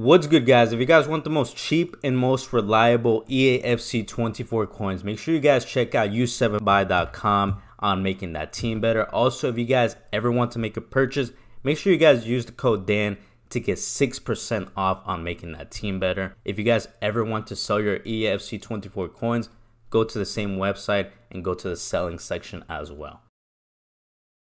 What's good guys? If you guys want the most cheap and most reliable EAFC 24 coins, make sure you guys check out u7buy.com on making that team better. Also, if you guys ever want to make a purchase, make sure you guys use the code DAN to get 6% off on making that team better. If you guys ever want to sell your EAFC 24 coins, go to the same website and go to the selling section as well.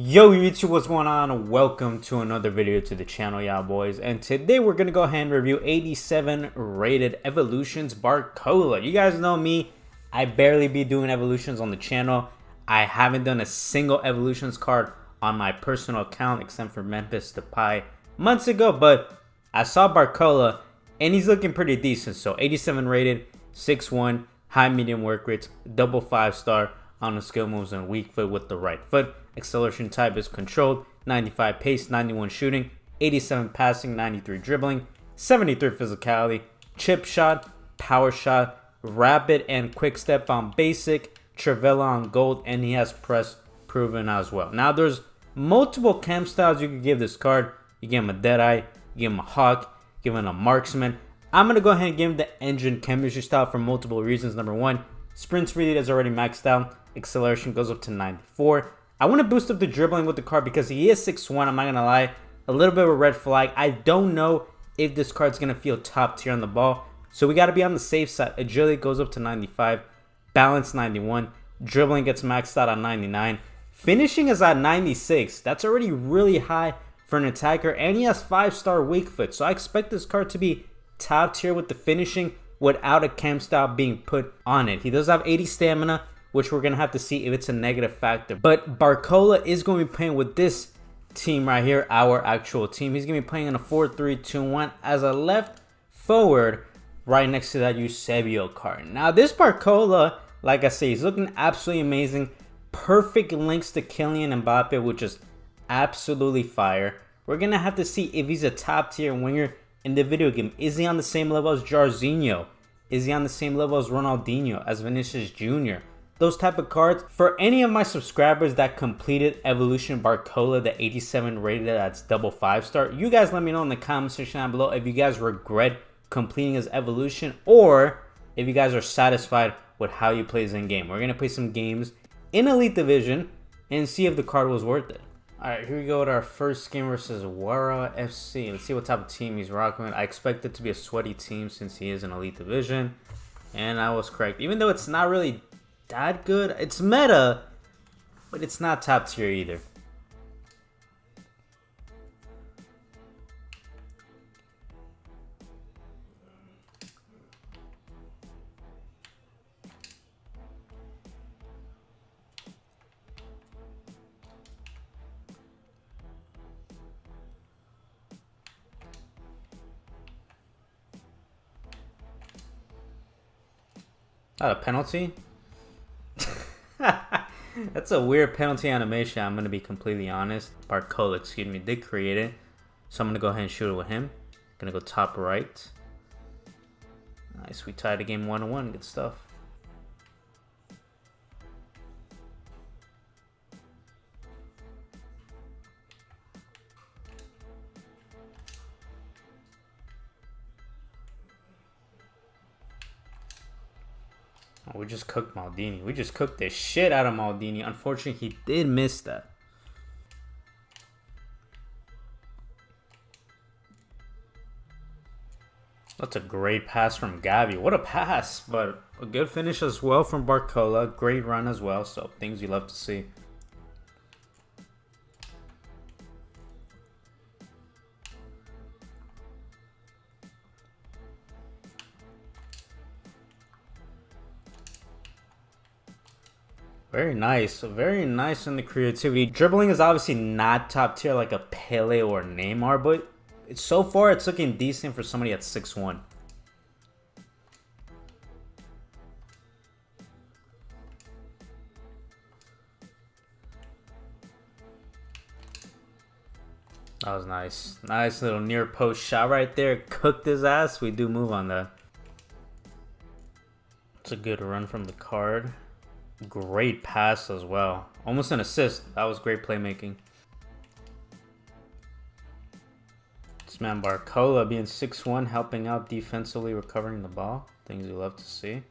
Yo YouTube, what's going on? Welcome to another video to the channel, y'all boys. And today we're gonna go ahead and review 87 rated evolutions Barcola. You guys know me, I barely be doing evolutions on the channel. I haven't done a single evolutions card on my personal account except for Memphis Depay months ago, but I saw Barcola and he's looking pretty decent. So 87 rated, 6-1, high medium work rates, double five star on the skill moves and weak foot with the right foot. Acceleration type is controlled, 95 pace, 91 shooting, 87 passing, 93 dribbling, 73 physicality, chip shot, power shot, rapid and quick step on basic, Trivela on gold, and he has press proven as well. Now there's multiple chem styles you can give this card. You give him a Deadeye, you give him a Hawk, give him a Marksman. I'm going to go ahead and give him the engine chemistry style for multiple reasons. Number one, sprint speed is already maxed out. Acceleration goes up to 94. I want to boost up the dribbling with the card because he is 6'1", I'm not going to lie. A little bit of a red flag. I don't know if this card's going to feel top tier on the ball. So we got to be on the safe side. Agility goes up to 95. Balance 91. Dribbling gets maxed out on 99. Finishing is at 96. That's already really high for an attacker. And he has 5-star weak foot. So I expect this card to be top tier with the finishing without a chem style being put on it. He does have 80 stamina which we're going to have to see if it's a negative factor. But Barcola is going to be playing with this team right here, our actual team. He's going to be playing in a 4-3-2-1 as a left forward right next to that Eusebio card. Now, this Barcola, like I say, he's looking absolutely amazing. Perfect links to Kylian Mbappe, which is absolutely fire. We're going to have to see if he's a top tier winger in the video game. Is he on the same level as Jairzinho? Is he on the same level as Ronaldinho, as Vinicius Jr.? Those type of cards. For any of my subscribers that completed Evolution Barcola, the 87 rated that's double five star, you guys let me know in the comment section down below if you guys regret completing his evolution or if you guys are satisfied with how he plays in game. We're going to play some games in Elite Division and see if the card was worth it. Alright, here we go with our first game versus Wara FC. Let's see what type of team he's rocking with. I expect it to be a sweaty team since he is in Elite Division. And I was correct. Even though it's not really that good. It's meta, but it's not top tier either. Not a penalty? That's a weird penalty animation. I'm going to be completely honest. Barcola, excuse me, did create it. So I'm going to go ahead and shoot it with him. Going to go top right. Nice. We tied the game 1-1. Good stuff. We just cooked Maldini. We just cooked the shit out of Maldini. Unfortunately, he did miss that. That's a great pass from Gavi. What a pass, but a good finish as well from Barcola. Great run as well, so things you love to see. Very nice. Very nice in the creativity. Dribbling is obviously not top tier like a Pele or Neymar, but so far it's looking decent for somebody at 6'1". That was nice. Nice little near post shot right there. Cooked his ass. We do move on that. It's a good run from the card. Great pass as well. Almost an assist. That was great playmaking. This man Barcola being 6'1", helping out defensively, recovering the ball. Things you love to see.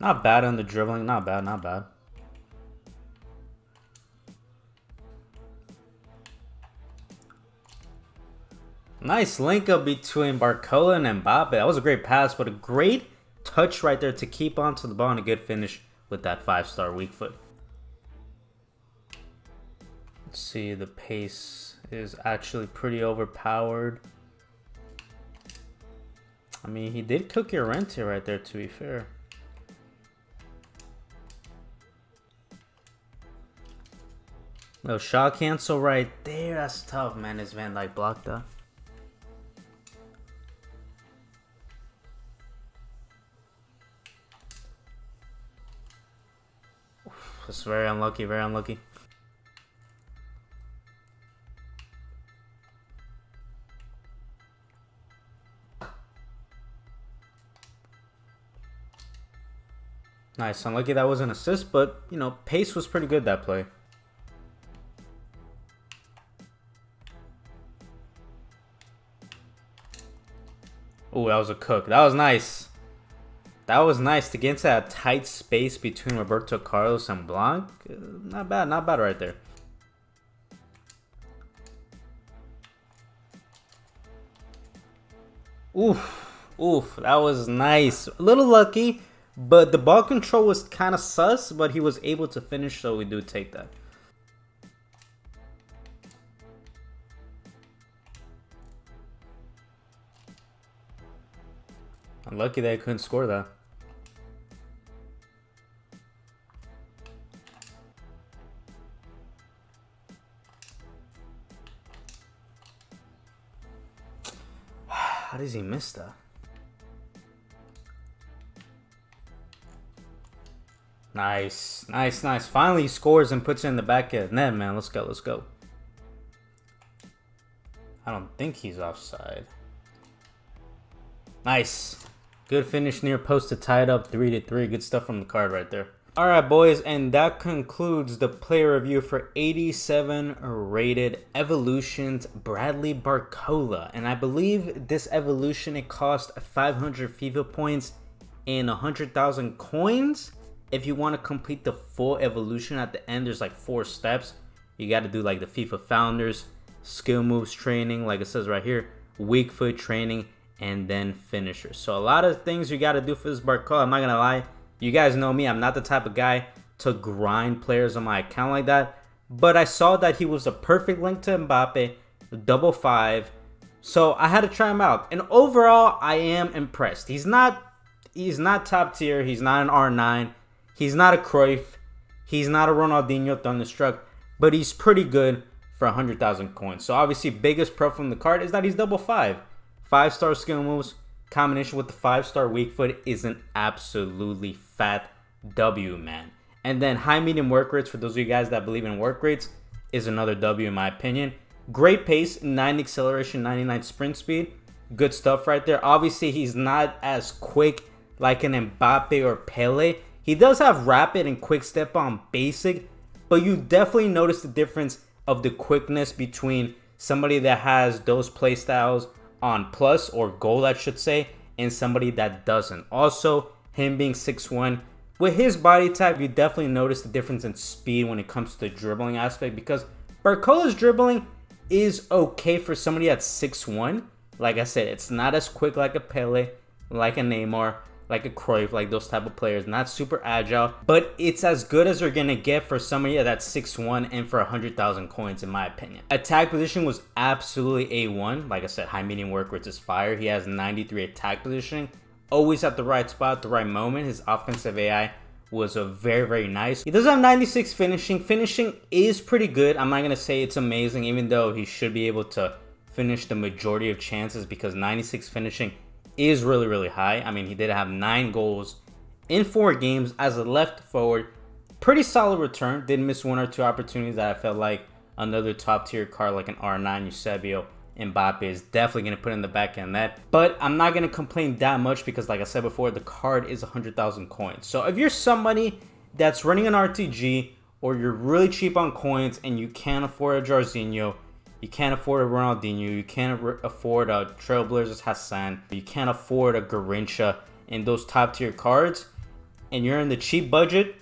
Not bad on the dribbling. Not bad, not bad. Nice link up between Barcola and Mbappe. That was a great pass, but a great touch right there to keep onto the ball and a good finish with that five-star weak foot. Let's see, the pace is actually pretty overpowered. I mean, he did cook your rent here right there, to be fair. No shot cancel right there. That's tough, man. Is Van Dijk blocked that? That's very unlucky, very unlucky. Nice, unlucky that was an assist, but, you know, pace was pretty good that play. Oh, that was a cook. That was nice. That was nice to get into that tight space between Roberto Carlos and Blanc. Uh, not bad, not bad right there. Oof, oof, that was nice. A little lucky, but the ball control was kind of sus, but he was able to finish, so we do take that. Unlucky that I couldn't score that. Does he? Nice, nice, nice. Finally he scores and puts it in the back of the net, man. Let's go, let's go. I don't think he's offside. Nice. Good finish near post to tie it up 3 to 3. Good stuff from the card right there. Alright boys, and that concludes the player review for 87 rated Evolutions Bradley Barcola. And I believe this evolution, it cost 500 FIFA points and 100,000 coins. If you want to complete the full evolution at the end, there's like four steps. You got to do like the FIFA Founders, skill moves training, like it says right here, weak foot training, and then finishers. So a lot of things you got to do for this Barcola. I'm not going to lie. You guys know me. I'm not the type of guy to grind players on my account like that. But I saw that he was a perfect link to Mbappe, double five. So I had to try him out. And overall, I am impressed. He's not he's not top tier. He's not an R9. He's not a Cruyff. He's not a Ronaldinho Thunderstruck. But he's pretty good for 100,000 coins. So obviously, biggest pro from the card is that he's double five. Five star skill moves combination with the five star weak foot is an absolutely fat W, man. And then high medium work rates for those of you guys that believe in work rates is another W in my opinion. Great pace, 9 acceleration, 99 sprint speed. Good stuff right there. Obviously, he's not as quick like an Mbappe or Pele. He does have rapid and quick step on basic, but you definitely notice the difference of the quickness between somebody that has those play styles on plus or goal, I should say, and somebody that doesn't. Also, him being 6'1, with his body type, you definitely notice the difference in speed when it comes to the dribbling aspect because Barcola's dribbling is okay for somebody that's 6'1. Like I said, it's not as quick like a Pele, like a Neymar, like a Cruyff, like those type of players. Not super agile, but it's as good as you're gonna get for somebody that's 6'1 and for 100,000 coins, in my opinion. Attack position was absolutely A1. Like I said, high medium work rates is fire. He has 93 attack positioning. Always at the right spot, the right moment. His offensive AI was a very, very nice. He does have 96 finishing. Finishing is pretty good. I'm not gonna say it's amazing, even though he should be able to finish the majority of chances because 96 finishing is really, really high. I mean, he did have nine goals in four games as a left forward. Pretty solid return. Didn't miss one or two opportunities that I felt like another top tier card like an R9 Eusebio Mbappe is definitely going to put in the back end net. But I'm not going to complain that much because like I said before, the card is 100,000 coins. So if you're somebody that's running an RTG or you're really cheap on coins and you can't afford a Jairzinho, you can't afford a Ronaldinho, you can't afford a Trailblazers Hassan, you can't afford a Garrincha in those top tier cards, and you're in the cheap budget,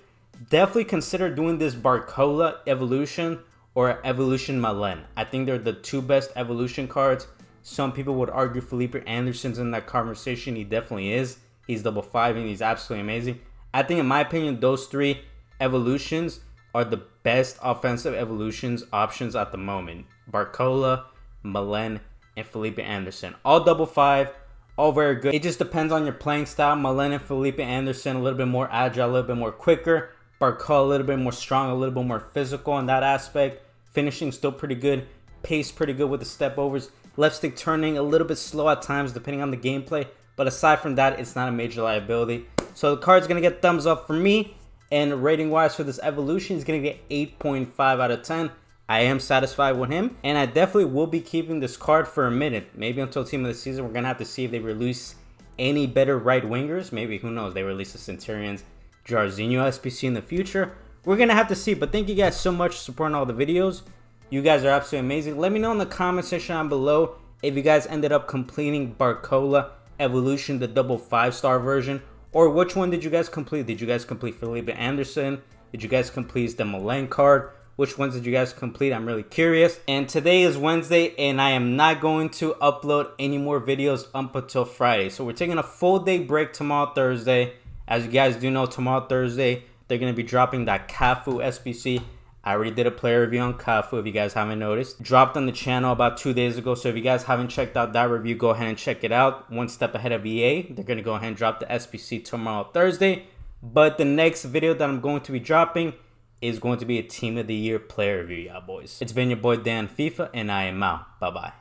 definitely consider doing this Barcola evolution or evolution Malen. I think they're the two best evolution cards. Some people would argue Felipe Anderson's in that conversation. He definitely is. He's double five and he's absolutely amazing. I think, in my opinion, those three evolutions are the best offensive evolutions options at the moment. Barcola, Malen, and Felipe Anderson. All double five, all very good. It just depends on your playing style. Malen and Felipe Anderson a little bit more agile, a little bit more quicker. Barcola a little bit more strong, a little bit more physical in that aspect. Finishing still pretty good. Pace pretty good with the step overs. Left stick turning a little bit slow at times depending on the gameplay. But aside from that, it's not a major liability. So the card's going to get thumbs up for me. And rating wise for this evolution, he's to get 8.5 out of 10. I am satisfied with him. And I definitely will be keeping this card for a minute. Maybe until team of the season. We're to have to see if they release any better right wingers. Maybe, who knows, they release the Centurions, Jairzinho SBC in the future. We're to have to see. But thank you guys so much for supporting all the videos. You guys are absolutely amazing. Let me know in the comment section down below if you guys ended up completing Barcola Evolution, the double five-star version, or which one did you guys complete? Did you guys complete Felipe Anderson? Did you guys complete the Malen card? Which ones did you guys complete? I'm really curious. And today is Wednesday and I am not going to upload any more videos up until Friday. So we're taking a full day break tomorrow Thursday. As you guys do know, tomorrow Thursday, they're going to be dropping that Cafu SBC. I already did a player review on Cafu if you guys haven't noticed. Dropped on the channel about two days ago. So if you guys haven't checked out that review, go ahead and check it out. One step ahead of EA. They're going to go ahead and drop the SBC tomorrow Thursday. But the next video that I'm going to be dropping is going to be a Team of the Year player review, y'all boys. It's been your boy Dan FIFA, and I am out. Bye-bye.